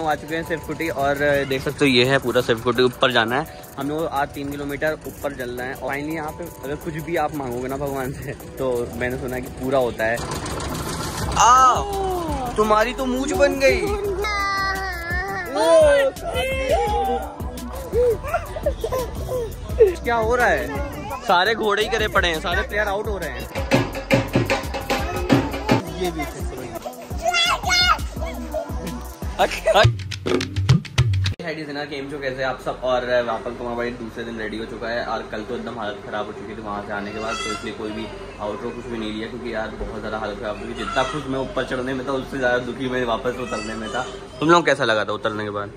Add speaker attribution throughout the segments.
Speaker 1: लोग आ चुके हैं सिर्फ़ कुटी और देख सकते हो, ये है पूरा सिर्फ़ कुटी ऊपर जाना है। हम लोग आज तीन किलोमीटर ऊपर चल रहे हैं और फाइनली यहाँ पे अगर कुछ भी आप मांगोगे ना भगवान से तो मैंने सुना कि पूरा होता है। आ तुम्हारी तो मूछ बन गई। क्या हो रहा है? सारे घोड़े ही करे पड़े हैं, सारे प्लेयर आउट हो रहे हैं। ये भी गेम जो कैसे आप सब और वापस कुमार भाई दूसरे दिन रेडी हो चुका है और कल तो एकदम हालत खराब हो चुकी थी वहाँ से आने के बाद तो इसलिए कोई भी आउटरो कुछ भी नहीं लिया क्योंकि यार बहुत ज़्यादा हालत खराब हुई जितना खुश मैं ऊपर चढ़ने में था उससे ज़्यादा दुखी मैं वापस उतरने में था तुम लोग कैसा लगा था उतरने के बाद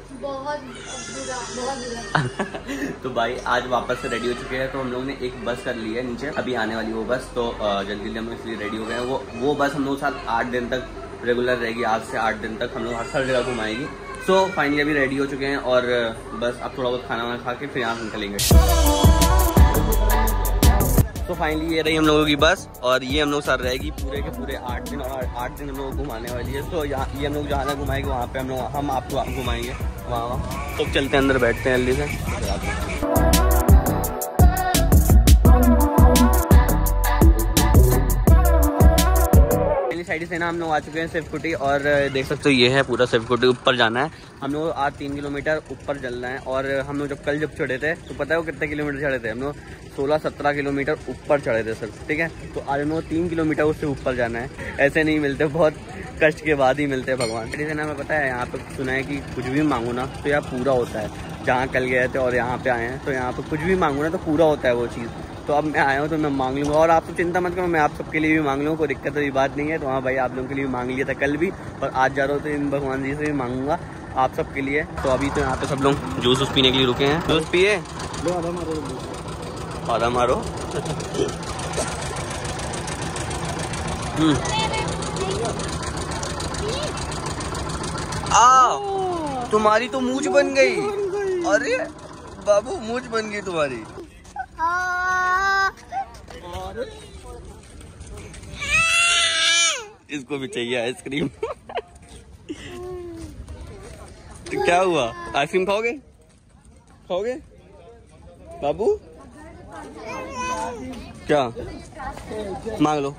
Speaker 1: तो भाई, आज वापस से रेडी हो चुके हैं तो हम लोग ने एक बस कर ली है नीचे। अभी आने वाली वो बस तो जल्दी जल्दी हम इसलिए रेडी हो गए हैं। वो वो बस हम लोग साथ आठ दिन तक रेगुलर रहेगी, आज से आठ दिन तक हम लोग हर हर जगह घुमाएगी। सो फाइनली अभी रेडी हो चुके हैं और, बस अब थोड़ा बहुत खाना वाना खा के फिर यहाँ से निकलेंगे। तो फाइनली ये रही हम लोगों की बस और ये हम लोग साथ रहेगी पूरे के पूरे आठ दिन और आठ दिन हम लोग घुमाने वाली है। तो यहाँ, ये हम लोग जहाँ जहाँ घुमाएँगे, वहाँ पे हम लोग, हम आपको घुमाएँगे। वहाँ वहाँ। तो चलते हैं अंदर बैठते हैं जल्दी से। साइड से ना हम लोग आ चुके हैं सिर्फ़ कुटी और देख सकते हो, ये है पूरा सिर्फ़ कुटी, ऊपर जाना है। हम लोग आज तीन किलोमीटर ऊपर चलना है और हम लोग जब कल जब चढ़े थे तो पता है वो कितने किलोमीटर चढ़े थे? हम लोग सोलह सत्रह किलोमीटर ऊपर चढ़े थे सर ठीक है? तो आज हम लोग तीन किलोमीटर उससे ऊपर जाना है। ऐसे नहीं मिलते, बहुत कष्ट के बाद ही मिलते हैं भगवान। से ना हमें पता है, यहाँ पे सुना है कि कुछ भी मांगो ना तो यहाँ पूरा होता है। जहाँ कल गए थे और यहाँ पे आए हैं तो यहाँ पे कुछ भी मांगो ना तो पूरा होता है वो चीज़। तो अब मैं आया हूँ तो मैं मांग लूँगा। और आप तो चिंता मत करो मैं आप सबके लिए भी मांग लूँगा कोई दिक्कत वाली बात नहीं है। तो हाँ भाई आप लोगों के लिए भी मांग लिया था कल भी और आज जा रहा हूँ तो इन भगवान जी से भी मांगूँगा आप सबके लिए। तो अभी तो यहाँ पे सब लोग जूस वूस पीने के लिए रुके हैं। जूस पिए? आधा मारो। हम्म। आ तुम्हारी तो मूछ बन गई। अरे बाबू मूछ बन गई तुम्हारी। इसको भी चाहिए आइसक्रीम। तो क्या हुआ? आइसक्रीम खाओगे? खाओगे? बाबू? क्या? मांग लो।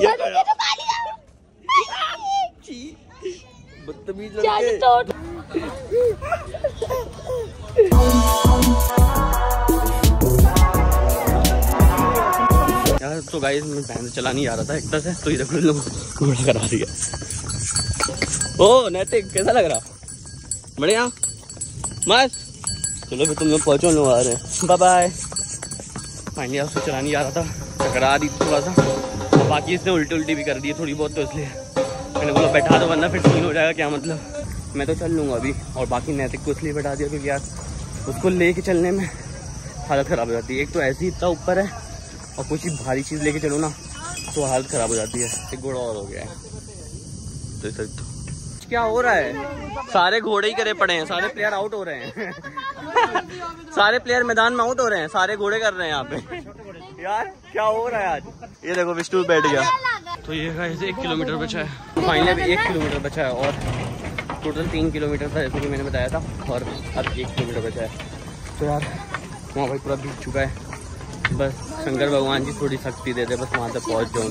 Speaker 1: ये बदतमीज लड़के। तो गाइस मैं बहन चला नहीं आ रहा था, एक से तो ये देखो घोड़ा करा दिया ओ नैतिक कैसा लग रहा? बढ़िया? मस्त चलो फिर तुम लोग पहुँचो, लोग आ रहे हैं। बाय बाय फाइनली चला नहीं आ रहा था, टकरा दी थोड़ा सा। और बाकी इसने उल्टी उल्टी भी कर दी थोड़ी बहुत तो इसलिए मैंने बोला बैठा दो, वरना फिर सीन हो जाएगा, क्या मतलब? मैं तो चल लूँगा अभी, और बाकी नैतिक को इसलिए बैठा दिया, क्योंकि यार, उसको लेके चलने में हालत ख़राब हो जाती है। एक तो ऐसे इतना ऊपर है और कुछ ही भारी चीज़ लेके चलो ना तो हालत ख़राब हो जाती है। एक घोड़ा और हो गया। है तो तो। क्या हो रहा है? सारे घोड़े ही करे पड़े हैं सारे प्लेयर आउट हो रहे हैं। सारे प्लेयर मैदान में आउट हो रहे हैं सारे घोड़े कर रहे हैं यहाँ पे। यार क्या हो रहा है आज? ये देखो विष्णु बैठ गया। तो ये गाइस एक किलोमीटर बचा है। फाइनली अभी एक किलोमीटर बचा है और टोटल तीन किलोमीटर था जैसे कि मैंने बताया था और अब एक किलोमीटर बचा है। तो यार वहाँ भाई पूरा बीत चुका है। बस, शंकर भगवान जी थोड़ी शक्ति दे दे, बस वहाँ तक पहुँच जाऊँ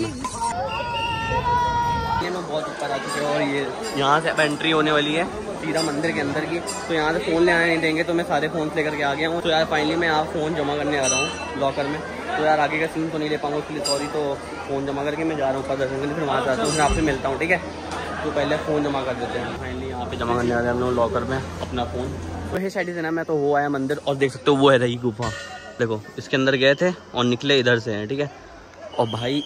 Speaker 1: ये लोग बहुत ऊपर आ चुके हैं और ये यहाँ से अब एंट्री होने वाली है, सीधा मंदिर के अंदर की। तो यहाँ से फ़ोन ले आने नहीं देंगे तो मैं सारे फ़ोन लेकर के आ गया हूँ। तो यार फाइनली मैं आप फ़ोन जमा करने आ रहा हूँ लॉकर में। तो यार आगे का सीन तो नहीं ले पाऊँगा उसके लिए सॉरी तो फ़ोन जमा करके मैं जा रहा हूँ ऊपर दर्शन के लिए, फिर वहाँ से आता हूँ, फिर आपसे मिलता हूँ, ठीक है? तो पहले फ़ोन जमा कर देते हैं। फाइनली यहाँ पे जमा करने आ रहे हैं हम लोग लॉकर में अपना फ़ोन तो ये साइड से ना, मैं तो हो आया मंदिर, और देख सकते हो वो है रही गुफा। देखो, इसके अंदर गए थे और निकले इधर से हैं, ठीक है? और भाई,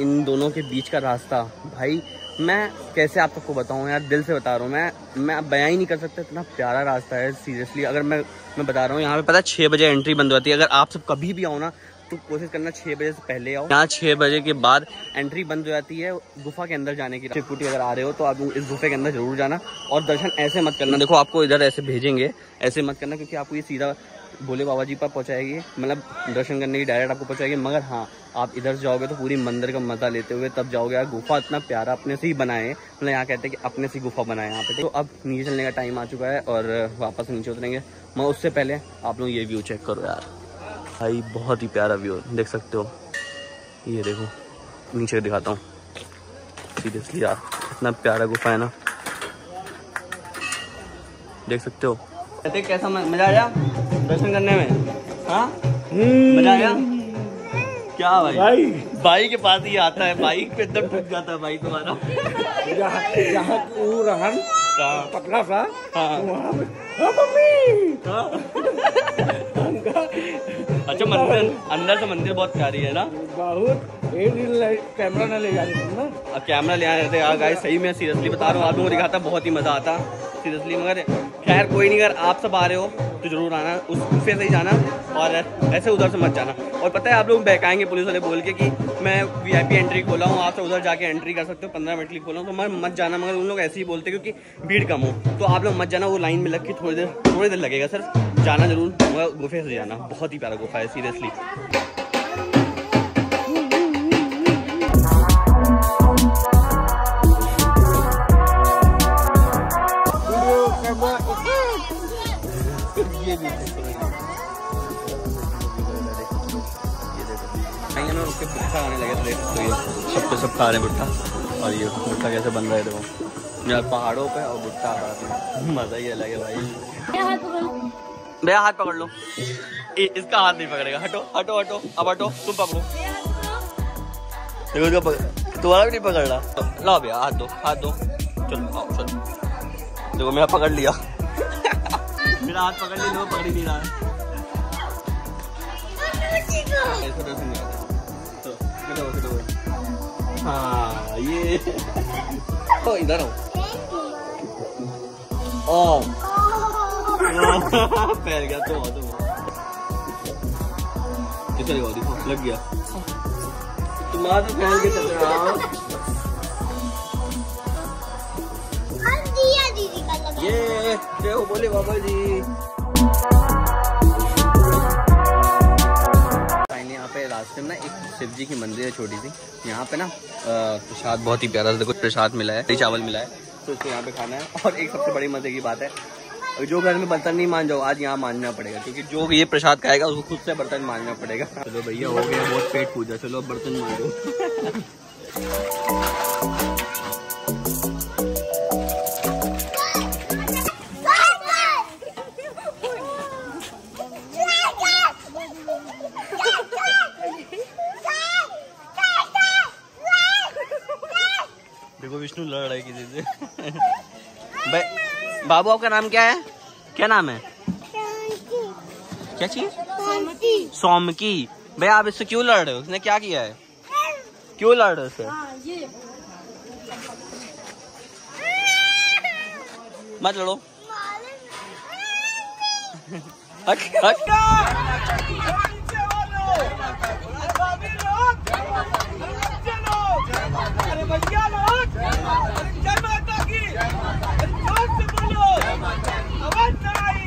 Speaker 1: इन दोनों के बीच का रास्ता, भाई, मैं कैसे आप सबको बताऊँ यार, दिल से बता रहा हूँ, मैं मैं बयां ही नहीं कर सकता, इतना प्यारा रास्ता है सीरियसली अगर मैं मैं बता रहा हूँ, यहाँ पे पता है छः बजे एंट्री बंद होती है, अगर आप सब कभी भी आओ ना तो कोशिश करना छः बजे से पहले आओ। यहाँ छः बजे के बाद एंट्री बंद हो जाती है, गुफा के अंदर जाने की चिपकुटी अगर आ रहे हो तो आप इस गुफे के अंदर ज़रूर जाना, और दर्शन ऐसे मत करना। देखो, आपको इधर ऐसे भेजेंगे, ऐसे मत करना, क्योंकि आपको ये सीधा भोले बाबा जी पर पहुँचाएगी। मतलब दर्शन करने की डायरेक्ट आपको पहुँचाएगी। मगर हाँ आप इधर से जाओगे तो पूरी मंदिर का मज़ा लेते हुए तब जाओगे। यार, गुफा इतना प्यारा, अपने से ही बनाए मतलब यहाँ कहते हैं कि अपने से गुफा बनाए यहाँ पे। तो अब नीचे चलने का टाइम आ चुका है और वापस नीचे उतरेंगे। मैं उससे पहले आप लोग ये व्यू चेक करो यार। भाई, बहुत ही प्यारा व्यू देख सकते हो। ये देखो, नीचे दिखाता हूँ। सीरियसली यार, इतना प्यारा गुफा है ना। देख सकते हो। कहते कैसा मज़ा आया? दर्शन करने में? हाँ? मज़ा आया? क्या भाई?
Speaker 2: भाई।
Speaker 1: भाई के पास ही आता है बाइक पे एकदम ठुक जाता है भाई तुम्हारा।
Speaker 2: रहन
Speaker 1: हाँ,
Speaker 2: पतला सा
Speaker 1: हाँ,
Speaker 2: वहाँ हाँ।
Speaker 1: अच्छा मंदिर अंदर से मंदिर बहुत प्यारी है ना?
Speaker 2: बहुत। एक कैमरा न ले जाने तुम ना।
Speaker 1: अब कैमरा ले आए थे। यार गाइस सही में सीरियसली बता रहा हूँ आप लोगों को दिखाता बहुत ही मज़ा आता। सीरियसली मगर खैर, कोई नहीं, अगर आप सब आ रहे हो तो ज़रूर आना। उस गुफे से ही जाना और ऐसे उधर से मत जाना। और पता है, आप लोग बहकाएँगे पुलिस वाले बोल के कि मैं वीआईपी एंट्री खोला हूँ, आप सब उधर जाके एंट्री कर सकते हो, पंद्रह मिनट के खोला हूँ तो मगर मत जाना, मगर उन लोग ऐसे ही बोलते क्योंकि भीड़ कम हो। तो आप लोग मत जाना, वो लाइन में लग के थोड़ी देर थोड़ी देर लगेगा, सर। जाना ज़रूर, मगर गुफे से जाना, बहुत ही प्यारा गुफा है सीरियसली आने लगे तो ये सब पे सब खा रहे हैं बुट्ठा और ये बुट्ठा कैसे बन रहा है देखो। यार पहाड़ों पे और हैं। मज़ा ही अलग है भाई।
Speaker 3: क्या हाथ पकड़
Speaker 1: भैया हाथ पकड़ लो। इसका हाथ नहीं पकड़ेगा। हटो हटो हटो। अब हटो तुम पकड़ो। देखो पकड़ तुम्हारा भी नहीं पकड़ रहा। तो लाओ भैया हाथ दो हाथ दो। चलो आओ चलो। देखो मेरा पकड़ लिया। मेरा हाथ पकड़ लिया पकड़ ही नहीं रहा। है। तो किधर हो हो हाँ ये ओ इधर आओ ओ फैल गया तो तो किधर गया देखो लग गया तुम्हारा तो फैल के चल रहा ये बोले बाबा जी शिव जी की मंदिर है छोटी सी। यहाँ पे ना प्रसाद बहुत ही प्यारा कुछ देखो प्रसाद मिला है चावल मिला है। तो इसको यहाँ पे खाना है। और एक सबसे बड़ी मज़े की बात है जो घर में बर्तन नहीं मान जाओ आज यहाँ मानना पड़ेगा। क्योंकि जो ये प्रसाद खाएगा उसको खुद से बर्तन मानना पड़ेगा। चलो भैया हो गया बहुत पेट पूजा चलो अब बर्तन मांजो देखो विष्णु लड़ रहा है किसी से। भाई बाबू आपका नाम क्या है? क्या नाम है? क्या चीज़? सोमकी। भैया आप इससे क्यों लड़ रहे हो? उसने क्या किया है? क्यों लड़ रहे हो उससे मत लड़ो। हट हट। भैया लोग जय माता की। ज़ोर से बोलो। आवाज़ लगाई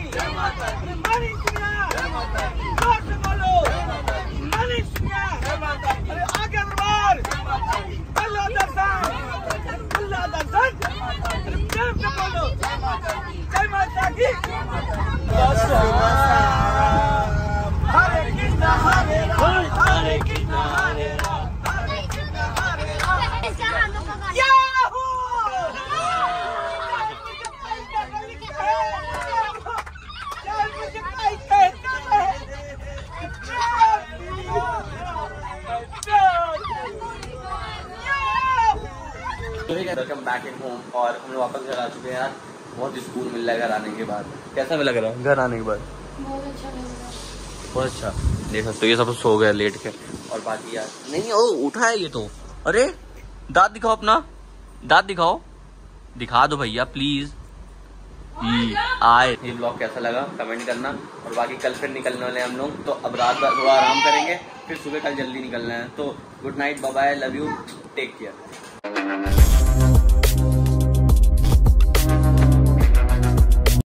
Speaker 1: वेलकम बैक इन होम और हम लोग वापस घर आ चुके हैं यार। बहुत सुकून मिल रहा है घर आने के बाद। कैसा भी लग रहा है? घर आने के बाद। बहुत अच्छा देख सकते हो ये सब सो गए लेट के। और बाकी यार नहीं ओ उठा है ये तो। अरे दांत दिखाओ अपना। दांत दिखाओ। दिखा दो भैया प्लीज़ आए। ये ब्लॉग कैसा लगा? कमेंट करना। और बाकी कल फिर निकलने वाले हैं हम लोग। तो अब रात थोड़ा आराम करेंगे। फिर सुबह कल जल्दी निकलना है। तो good night bye love you take care